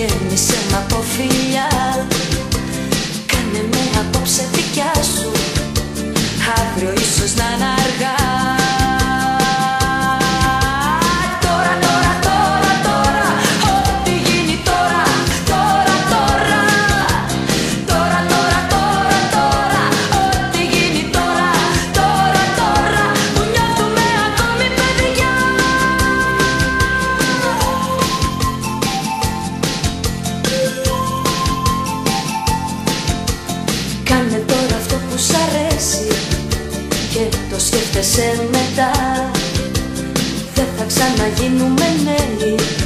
γέμισε με από φιλιά το σκέφτεσαι μετά. Δεν θα ξαναγίνουμε νέοι.